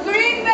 Green